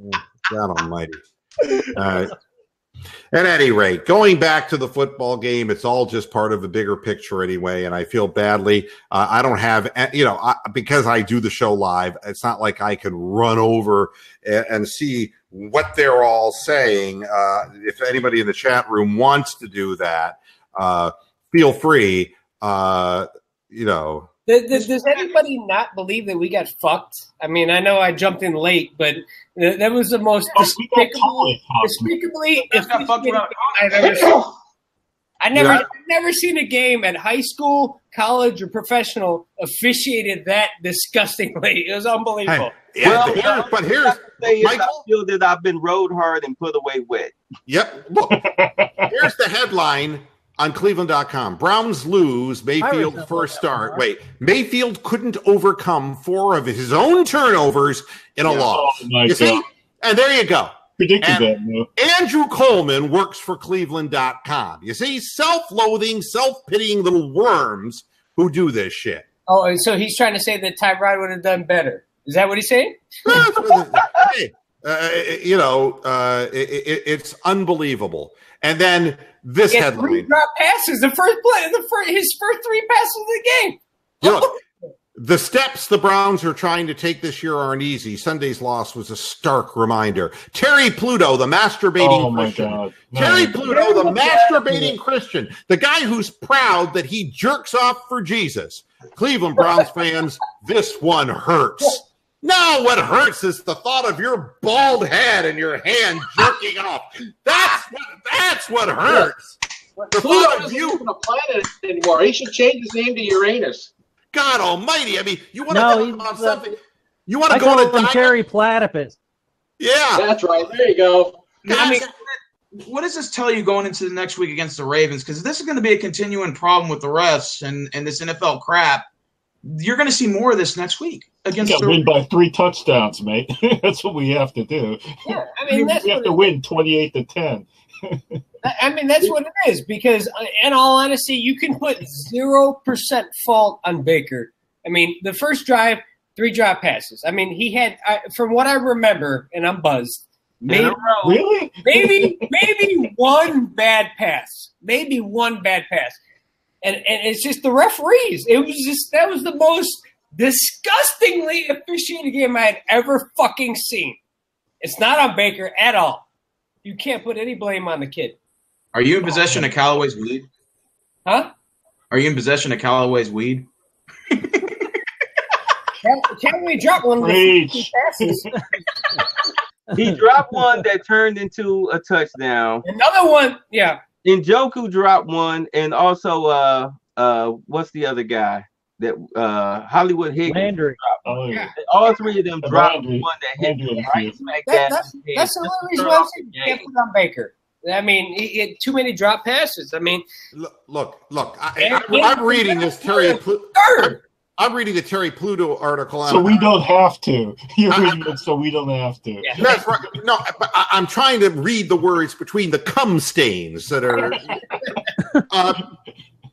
God Almighty. Uh, at any rate, going back to the football game, it's all just part of the bigger picture anyway. And I feel badly. Uh, I don't have, you know, I, because I do the show live. It's not like I can run over and, and see what they're all saying. Uh, if anybody in the chat room wants to do that, uh, feel free. Uh, you know, Th- th- Does anybody not believe that we got fucked? I mean, I know I jumped in late, but th- that was the most Oh, we got despicable, college despicably That's got fucked. I've ever seen. I never, Yeah. I've never seen a game at high school, college, or professional officiated that disgustingly. It was unbelievable. Yeah, Well, here- well, but here's Say is I Michael? feel that I've been rode hard and put away wet. yep. Look, here's the headline on Cleveland.com. Browns lose Mayfield first start. that. Wait, Mayfield couldn't overcome four of his own turnovers in a Yeah. loss. Oh, my You see? And there you go. Predicted And- that, Mo. Andrew Coleman works for Cleveland.com. You see, self loathing, self pitying little worms who do this shit. Oh, so he's trying to say that Tyrod would have done better. Is that what he's saying? hey, uh, you know, uh, it, it, it's unbelievable. And then this He had three drop passes. The first play, the first, his first three passes of the game. Look, the steps the Browns are trying to take this year aren't easy. Sunday's loss was a stark reminder. Terry Pluto, the masturbating Oh, my Christian. God. Terry Pluto, the masturbating Christian, the guy who's proud that he jerks off for Jesus. Cleveland Browns fans, this one hurts. No, what hurts is the thought of your bald head and your hand jerking off. That's what, that's what hurts. The Pluto thought of doesn't you, on a planet anymore. He should change his name to Uranus. God Almighty! I mean, you want to No, talk he's, about uh, something? You want I to go on a him diet? Terry Platypus. Yeah, That's right. There you go. I mean, what does this tell you going into the next week against the Ravens? Because this is going to be a continuing problem with the refs and, and this NFL crap. You're going to see more of this next week against got the win by three touchdowns, mate. That's what we have to do. Yeah, I We mean that's have to win 28 to 10. I mean that's what it is. Because uh, in all honesty, you can put zero percent fault on Baker. I mean, the first drive, three drop passes. I mean, he had, I, from what I remember, and I'm buzzed. Maybe, Really? maybe, maybe one bad pass. Maybe one bad pass. And and it's just the referees. It was just that was the most disgustingly officiated game I had ever fucking seen. It's not on Baker at all. You can't put any blame on the kid. Are you in possession of Callaway's weed? Huh? Are you in possession of Callaway's weed? Can't, can't we drop one of the Preach. passes? He dropped one that turned into a touchdown. Another one, yeah. Njoku dropped one, and also uh uh what's the other guy that uh Hollywood Higgins? Landry. Oh, yeah. All three of them And dropped Landry- one that hit Landry me right smack That, dab that's the that's the only reason why I off said the you can't game. put on Baker. I mean, he, he had too many drop passes. I mean, look, look, look. I, I, I'm reading this Terry. Plu- third. I'm reading the Terry Pluto article. So we don't have to. You're reading it so we don't have to. Yeah. That's right. No, but I, I'm trying to read the words between the cum stains that are. uh,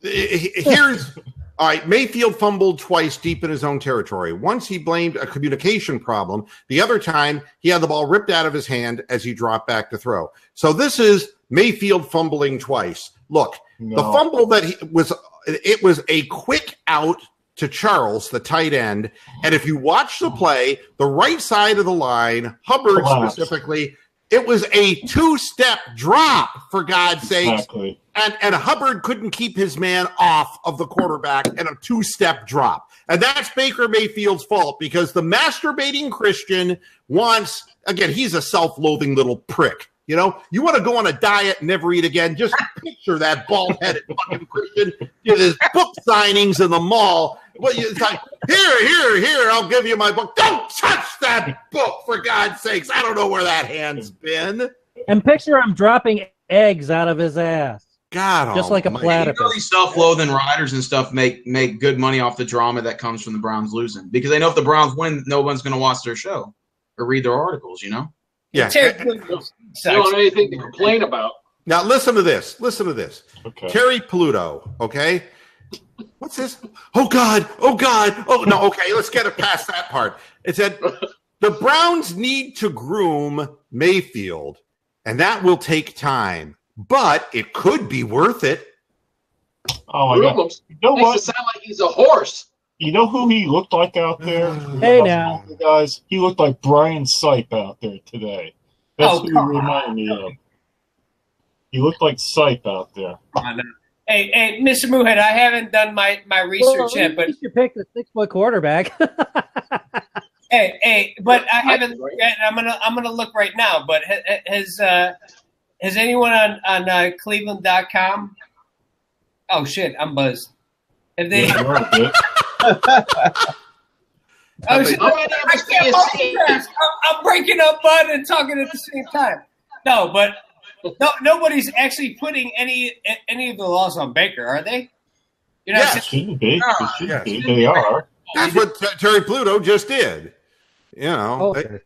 here's all right. Mayfield fumbled twice deep in his own territory. Once he blamed a communication problem. The other time he had the ball ripped out of his hand as he dropped back to throw. So this is Mayfield fumbling twice. Look, No. the fumble that he was it was a quick out to Charles, the tight end. And if you watch the play, the right side of the line, Hubbard specifically, it was a two-step drop, for God's sake. Exactly. And and Hubbard couldn't keep his man off of the quarterback and a two-step drop. And that's Baker Mayfield's fault because the masturbating Christian wants again, he's a self-loathing little prick. You know, you want to go on a diet and never eat again. Just picture that bald-headed fucking Christian with his book signings in the mall. Well, you, it's like, here, here, here, I'll give you my book. Don't touch that book, for God's sakes. I don't know where that hand's been. And picture him dropping eggs out of his ass. God, Just like a almighty. You know platypus. these self-loathing riders and stuff make make good money off the drama that comes from the Browns losing because they know if the Browns win, no one's going to watch their show or read their articles. You know. Yeah. Terry Pluto They don't have anything to complain about. Now listen to this. Listen to this. Okay. Terry Pluto. Okay. What's this? Oh God. Oh God. Oh no. Okay. Let's get it past that part. It said the Browns need to groom Mayfield, and that will take time, but it could be worth it. Oh my Groom god. him. You know Makes it what? sound like he's a horse. You know who he looked like out there? Hey, now. guys. He looked like Brian Sipe out there today. That's Oh, who he come reminded me of. He looked like Sipe out there. Hey, hey, Mr. Moohead, I haven't done my, my research Well, yet, but least you pick the six foot quarterback. hey, hey, but I haven't. I'm gonna I'm gonna look right now. But ha- ha- has uh, has anyone on on uh, Cleveland.com? Oh shit, I'm buzzed. Have they? Yeah, you're a bit. Oh, shit, How many of I us do can't you see? multitask. I'm, I'm breaking up bud and talking at the same time. No, but no, nobody's actually putting any any of the laws on Baker, are they? You're not Yes. saying- Shouldn't be. It Ah, shouldn't yes. be. They are. That's what T- Terry Pluto just did. You know, okay.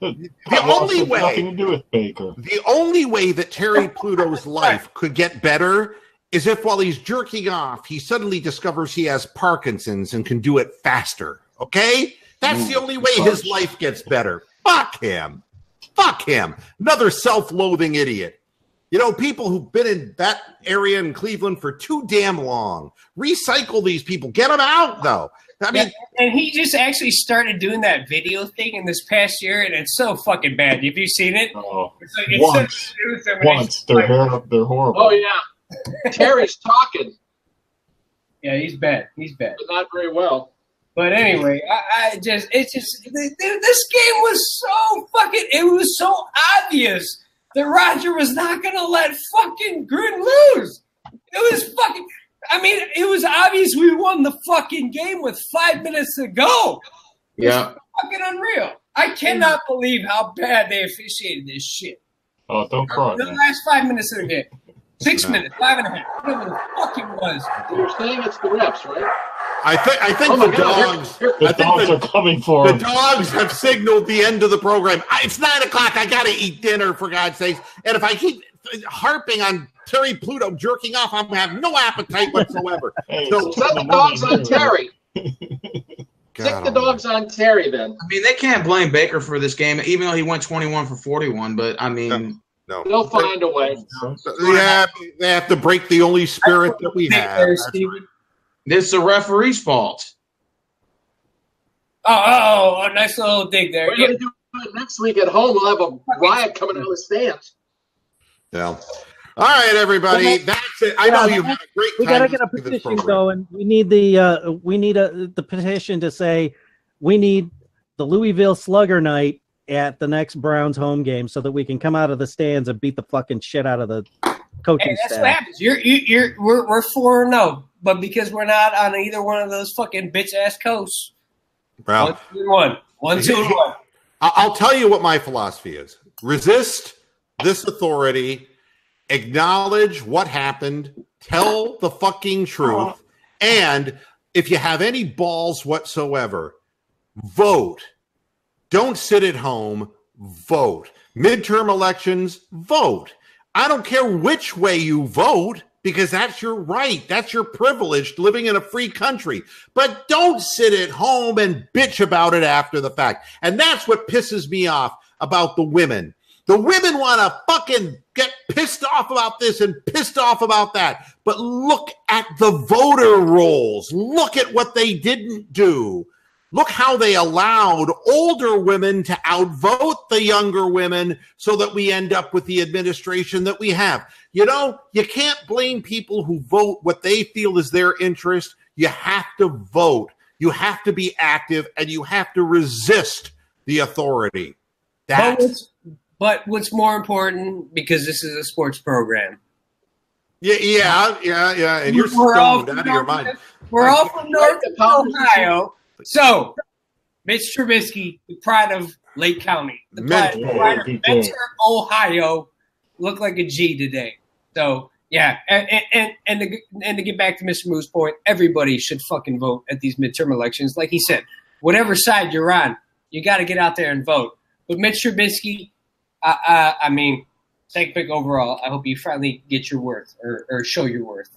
the That only has nothing way to do with Baker. the only way that Terry Pluto's life could get better is if while he's jerking off, he suddenly discovers he has Parkinson's and can do it faster. Okay? That's the only way his life gets better. Fuck him. Fuck him. Another self-loathing idiot. You know, people who've been in that area in Cleveland for too damn long. Recycle these people. Get them out, though. I mean, and he just actually started doing that video thing in this past year, and it's so fucking bad. Have you seen it? Oh, It's like, it's Once. such a news and once they're like- hair, they're horrible. Oh yeah, Terry's talking, yeah, he's bad. He's bad. but not very well. But anyway, I, I just it's just th- th- this game was so fucking it was so obvious that Roger was not gonna let fucking Gruden lose. It was fucking I mean, it was obvious we won the fucking game with five minutes to go. Yeah. Fucking unreal. I cannot believe how bad they officiated this shit. Oh, don't cry. The man. last five minutes of the game. Six Yeah. minutes, five and a half, whatever the fuck it was. You're saying it's the refs, right? I think I think Oh the God, dogs here- The I think dogs the- are coming for The him. dogs have signaled the end of the program. I, it's nine o'clock. I got to eat dinner, for God's sakes. And if I keep harping on Terry Pluto jerking off, I'm going to have no appetite whatsoever. Hey, So- it's Set the dogs on. Terry. God Stick the dogs on Terry then. I mean, they can't blame Baker for this game, even though he went 21 for 41. But I mean, No. They'll find a way. Yeah, they have to break the only spirit that we have. there, That's Steven. it's the referee's fault. Oh, oh, oh, a nice little dig there. We're going to do it next week at home. We'll have a riot coming out of the stands. Yeah. All right, everybody. That's it. I know Yeah, you had a great we gotta get a listening to this petition going. We need the uh, we need a the petition to say we need the Louisville Slugger night at the next Browns home game so that we can come out of the stands and beat the fucking shit out of the coaching Hey, that's what happens. You're you, you're we're we're four and no, but because we're not on either one of those fucking bitch ass coasts. Well, One, two, and one. One, two, and one. I- I'll tell you what my philosophy is resist this authority, acknowledge what happened, tell the fucking truth, uh-huh. and if you have any balls whatsoever, vote. Don't sit at home, vote. Midterm elections, vote. I don't care which way you vote because that's your right. That's your privilege living in a free country. But don't sit at home and bitch about it after the fact. And that's what pisses me off about the women. The women want to fucking get pissed off about this and pissed off about that. But look at the voter rolls. Look at what they didn't do. Look how they allowed older women to outvote the younger women so that we end up with the administration that we have. You know, you can't blame people who vote what they feel is their interest. You have to vote. You have to be active and you have to resist the authority. But That's what's, but what's more important because this is a sports program. yeah, yeah, yeah, yeah. And you're stoned out of your mind. We're all from North. Ohio. So, Mitch Trubisky, the pride of Lake County, the pride, Mentor. the pride of Mentor. Ohio, looked like a G today. So, yeah, and and and, and, to, and to get back to Mr. Moo's point, everybody should fucking vote at these midterm elections. Like he said, whatever side you're on, you got to get out there and vote. But Mitch Trubisky, uh, uh, I mean, second pick overall. I hope you finally get your worth or, or show your worth.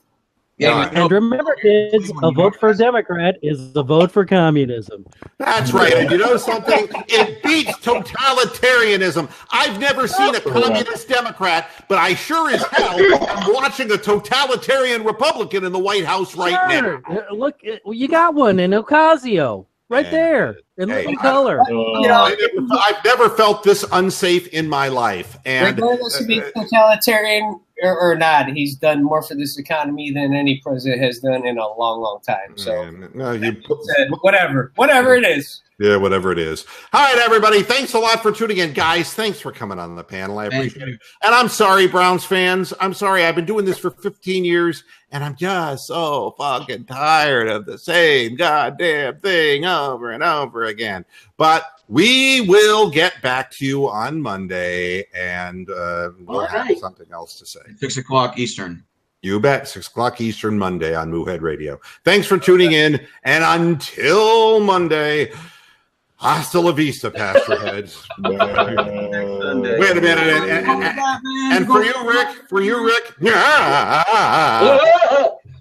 Yeah, And remember, kids, a vote for a Democrat is a vote for communism. That's right. And you know something? It beats totalitarianism. I've never seen a communist Democrat, but I sure as hell am watching a totalitarian Republican in the White House right now. Sure. Uh, Look, uh, you got one in Ocasio, right Hey. there in Hey, living I- color. Uh, I never, I've never felt this unsafe in my life. And regardless of being uh, totalitarian or, or not, he's done more for this economy than any president has done in a long, long time. So, Yeah, no, you put- said, whatever, whatever it is. Yeah, whatever it is. All right, everybody. Thanks a lot for tuning in, guys. Thanks for coming on the panel. I appreciate it. And I'm sorry, Browns fans. I'm sorry. I've been doing this for 15 years, and I'm just so fucking tired of the same goddamn thing over and over again. But we will get back to you on Monday, and uh, we'll All have something else to say. Six o'clock Eastern. You bet. Six o'clock Eastern Monday on Moohead Radio. Thanks for tuning in. And until Monday, hasta la vista, Pastor Heads. Wait a minute. And, and- and- and for you, Rick, for you, Rick. I'll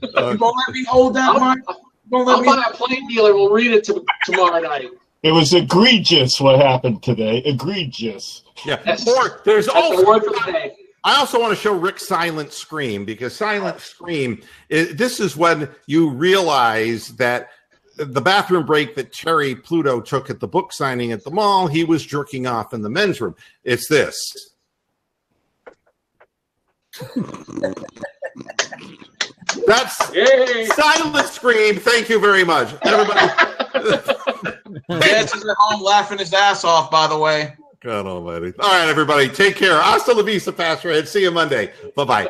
You gonna let me hold that mic? You gonna let me? buy a Plain Dealer. We'll read it to, tomorrow night. It was egregious what happened today. Egregious. Yeah. That's- Or there's That's also the. I also want to show Rick Silent Scream because Silent Scream, is, this is when you realize that the bathroom break that Terry Pluto took at the book signing at the mall, he was jerking off in the men's room. It's this. That's Yay! Silent Scream. Thank you very much. Everybody. Jets is at home laughing his ass off. By the way. God almighty. All right, everybody. Take care. Hasta la vista, Pastor Ed. See you Monday. Bye bye.